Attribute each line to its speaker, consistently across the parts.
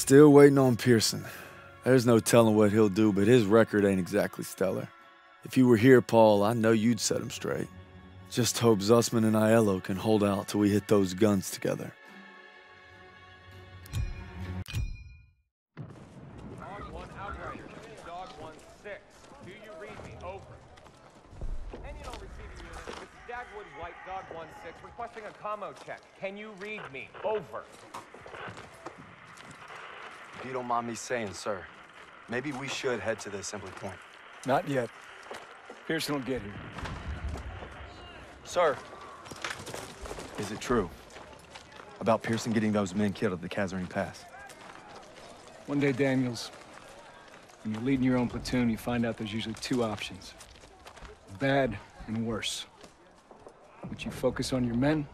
Speaker 1: Still waiting on Pierson. There's no telling what he'll do, but his record ain't exactly stellar. If you were here, Paul, I know you'd set him straight. Just hope Zussman and Aiello can hold out till we hit those guns together.
Speaker 2: Dog one outrider. Dog one six. Do you read me? Over. Ennion receiving unit. This is Dagwood White Dog one six requesting a commo check. Can you read me? Over.
Speaker 3: If you don't mind me saying, sir, maybe we should head to the assembly point.
Speaker 4: Not yet. Pierson will get here.
Speaker 3: Sir! Is it true? About Pierson getting those men killed at the Kasserine Pass?
Speaker 4: One day, Daniels, when you're leading your own platoon, you find out there's usually two options. Bad and worse. Would you focus on your men?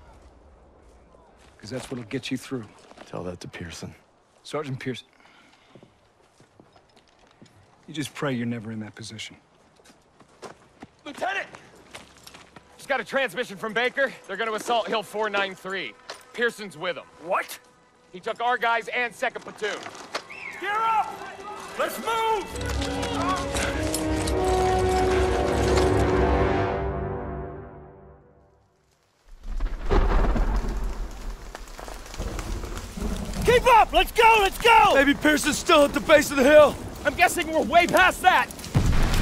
Speaker 4: Because that's what'll get you through.
Speaker 3: Tell that to Pierson.
Speaker 4: Sergeant Pierson. You just pray you're never in that position.
Speaker 2: Lieutenant! Just got a transmission from Baker. They're gonna assault Hill 493. Pierson's with them.
Speaker 4: What?
Speaker 2: He took our guys and second platoon.
Speaker 4: Gear up! Let's move!
Speaker 5: Keep up! Let's go! Let's go!
Speaker 1: Maybe Pierson's still at the base of the hill.
Speaker 2: I'm guessing we're way past that.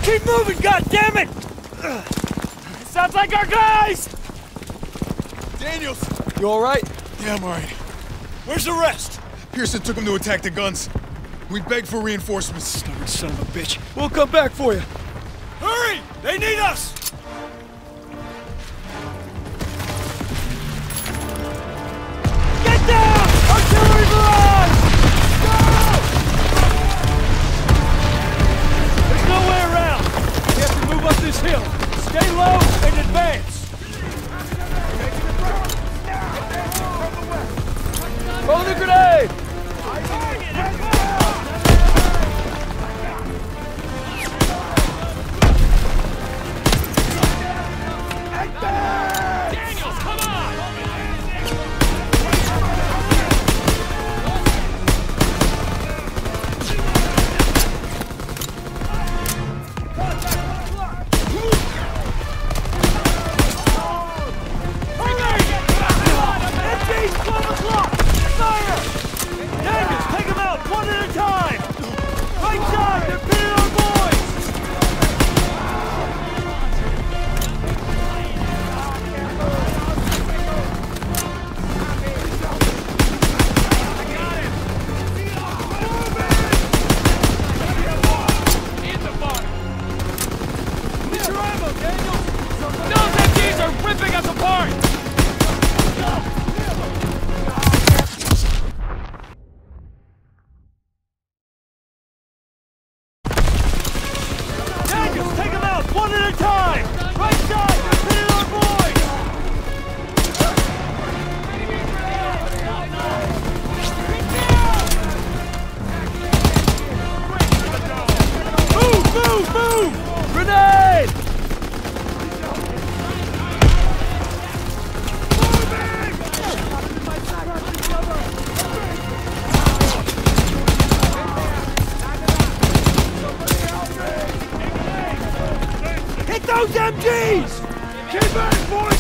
Speaker 5: Keep moving, goddammit!
Speaker 2: It sounds like our guys!
Speaker 6: Daniels!
Speaker 1: You all right?
Speaker 6: Yeah, I'm alright.
Speaker 5: Where's the rest?
Speaker 6: Pierson took them to attack the guns. We begged for reinforcements.
Speaker 4: Stubborn son of a bitch.
Speaker 1: We'll come back for you.
Speaker 5: Hurry! They need us! MGs!
Speaker 2: Get
Speaker 5: back, boys!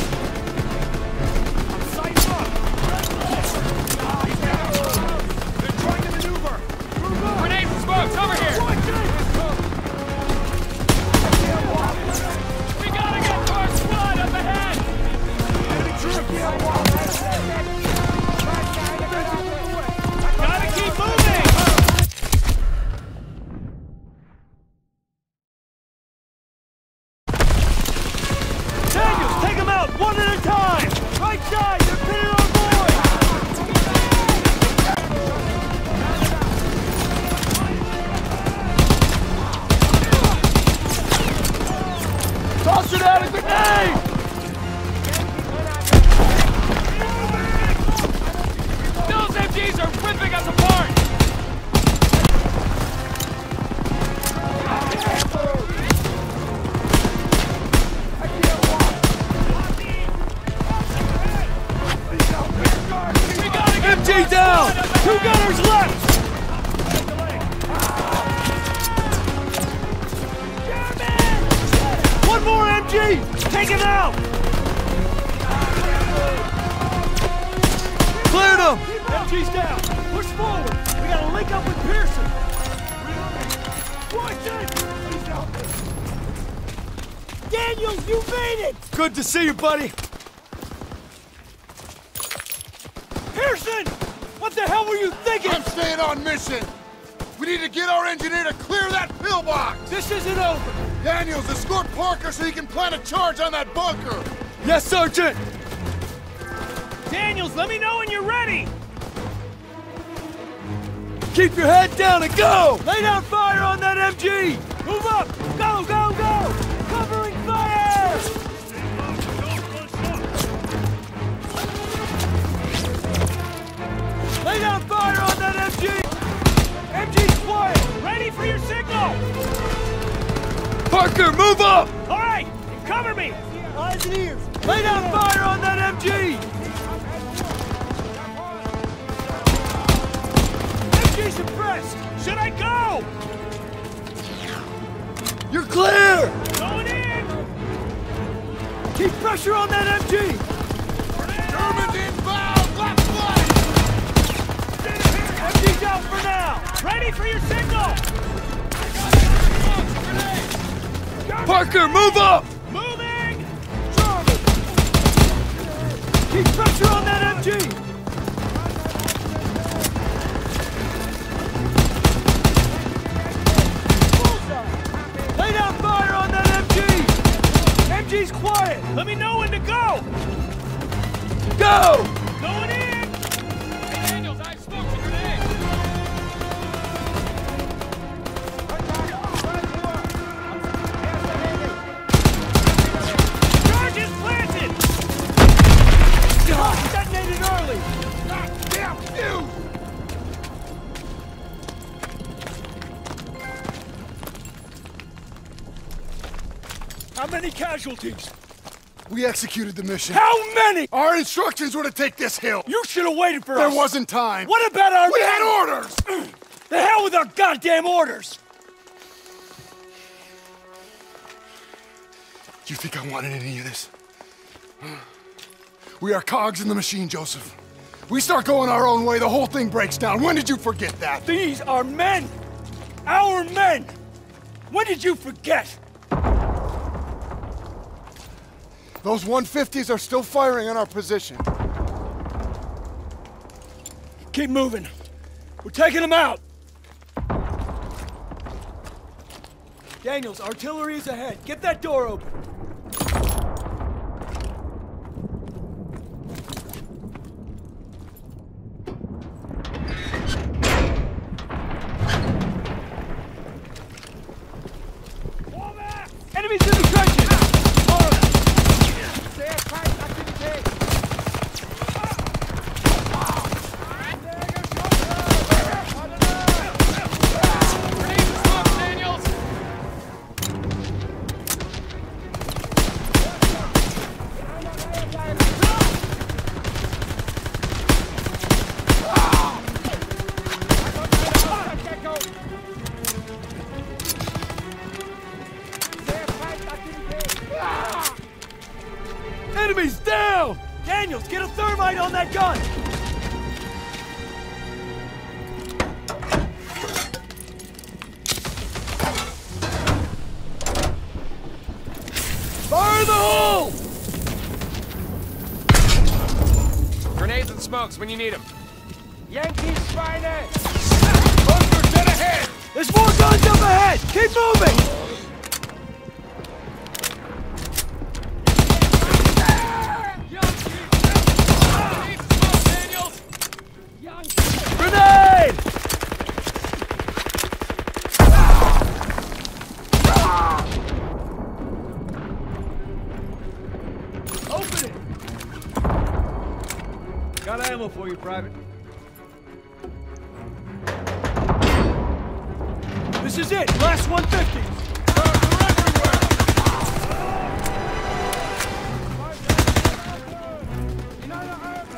Speaker 5: Daniels, you made it!
Speaker 1: Good to see you, buddy.
Speaker 5: Pierson! What the hell were you thinking?
Speaker 6: I'm staying on mission. We need to get our engineer to clear that pillbox.
Speaker 5: This isn't over!
Speaker 6: Daniels, escort Parker so he can plant a charge on that bunker.
Speaker 1: Yes, Sergeant!
Speaker 5: Daniels, let me know when you're ready!
Speaker 1: Keep your head down and go!
Speaker 5: Lay down fire on that MG! Move up!
Speaker 1: Parker, move up!
Speaker 5: All right! Cover me! Eyes and ears! Lay down fire on that MG! MG suppressed! Should I go?
Speaker 1: You're clear!
Speaker 5: Going in! Keep pressure on that MG!
Speaker 1: Parker, move up!
Speaker 5: Moving! German! Keep pressure on that MG! Lay down fire on that MG! MG's quiet! Let me know when to go!
Speaker 1: Go!
Speaker 5: Casualties?
Speaker 6: We executed the mission.
Speaker 5: How many?
Speaker 6: Our instructions were to take this hill.
Speaker 5: You should have waited for
Speaker 6: There
Speaker 5: us!
Speaker 6: There wasn't time.
Speaker 5: What about our
Speaker 6: We had orders.
Speaker 5: The hell with our goddamn orders!
Speaker 6: Do you think I wanted any of this? We are cogs in the machine, Joseph. We start going our own way, the whole thing breaks down. When did you forget that?
Speaker 5: These are men! Our men! When did you forget?
Speaker 6: Those 150s are still firing on our position.
Speaker 5: Keep moving. We're taking them out! Daniels, artillery is ahead. Get that door open.
Speaker 2: Grenades and smokes when you need them.
Speaker 5: Yankee Schweine!
Speaker 6: Bunker ahead!
Speaker 5: There's more guns up ahead! Keep moving! Private. This is it! Last 150!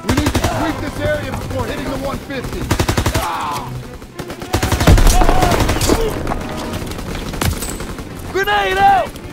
Speaker 6: We need to sweep this area before hitting the 150.
Speaker 5: Grenade out!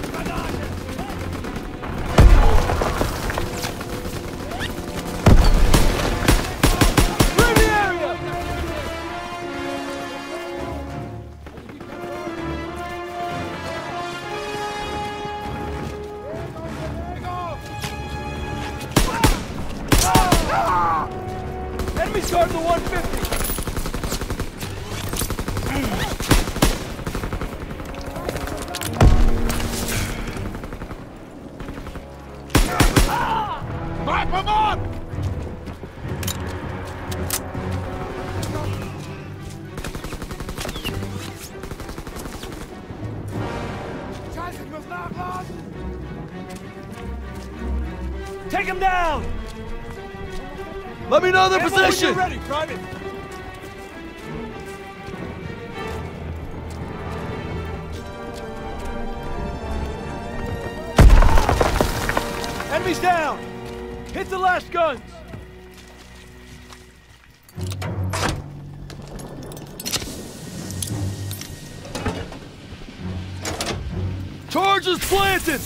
Speaker 5: Take him down!
Speaker 1: Let me know their
Speaker 5: you're
Speaker 1: position!
Speaker 5: ready, Private! Enemies down! Hit the last guns!
Speaker 1: Charges planted!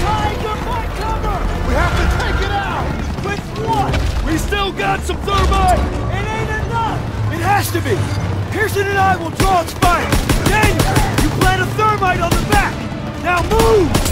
Speaker 5: Tiger, find cover!
Speaker 6: We have to take it out!
Speaker 5: With what?
Speaker 1: We still got some thermite!
Speaker 5: It ain't enough! It has to be! Pierson and I will draw its fire! Daniel, you plant a thermite on the back! Now move!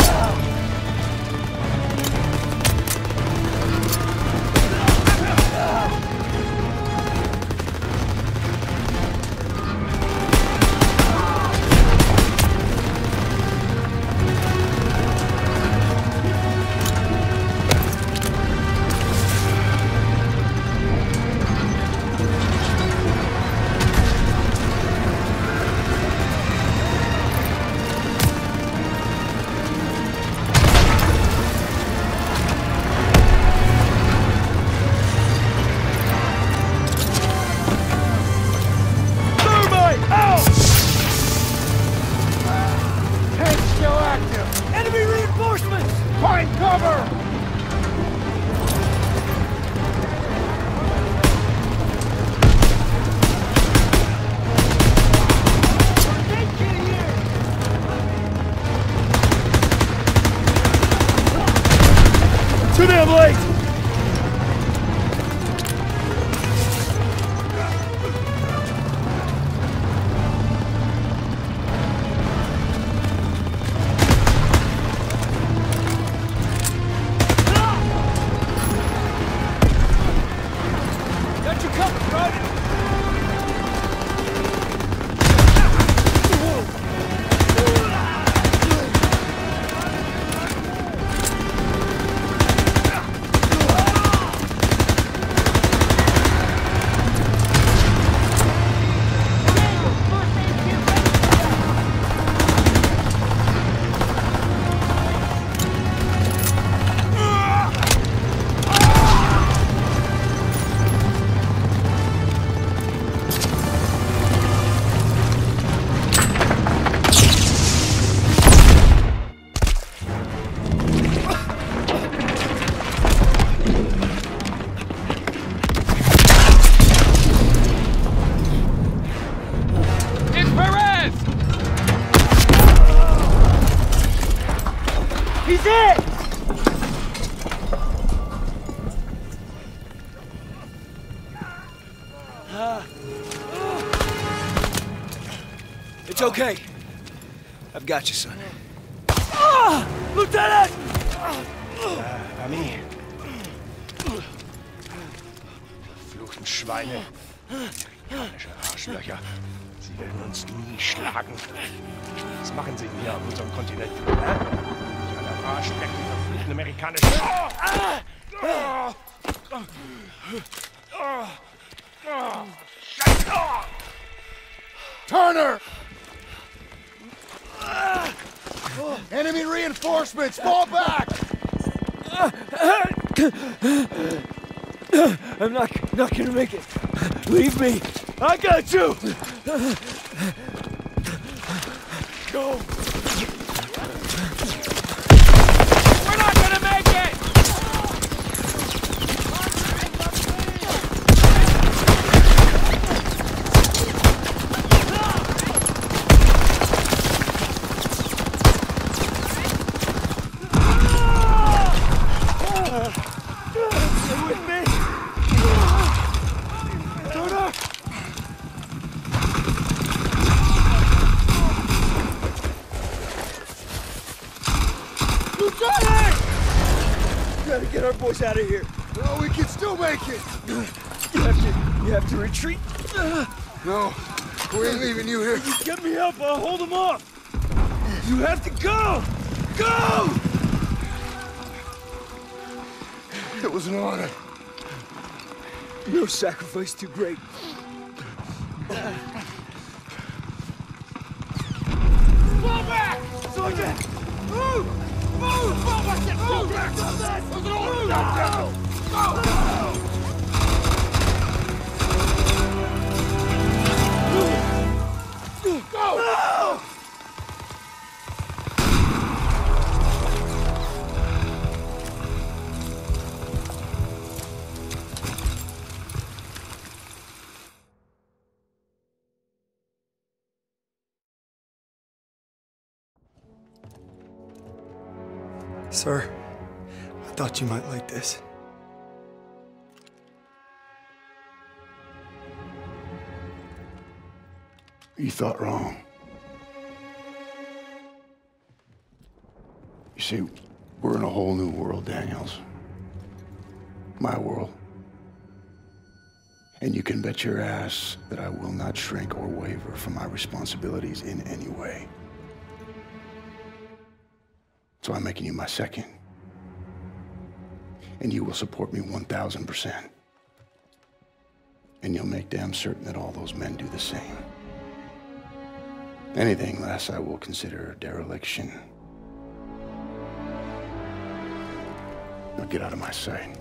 Speaker 1: I've got you, son.
Speaker 5: Ah! Lieutenant!
Speaker 7: Ami. Fluchen Schweine. Amerikanische Arschlöcher. Sie werden uns nie schlagen. Was machen sie hier auf unserem Kontinent? Hä? Nicht alle Arschlecken verfluchten amerikanischen... Scheiße!
Speaker 6: Turner! Enemy reinforcements! Fall back!
Speaker 5: I'm not not gonna make it. Leave me. I got you. Go.
Speaker 2: We're not gonna make it!
Speaker 5: Stay with me. Turner. Lieutenant! gotta out of here.
Speaker 6: No, we can still make it.
Speaker 5: You have to, you have to retreat.
Speaker 6: No, we ain't leaving you here.
Speaker 5: Get me up, I'll hold them off. You have to go! Go!
Speaker 6: It was an honor.
Speaker 5: No sacrifice too great. Fall back! Sergeant! Move! Move! Fall back! Fall back! Move! Go! Go!
Speaker 8: Sir, I thought you might like this.
Speaker 6: You thought wrong. You see, we're in a whole new world, Daniels. My world. And you can bet your ass that I will not shrink or waver from my responsibilities in any way. So I'm making you my second. And you will support me 1,000%. And you'll make damn certain that all those men do the same. Anything less I will consider dereliction. Now get out of my sight.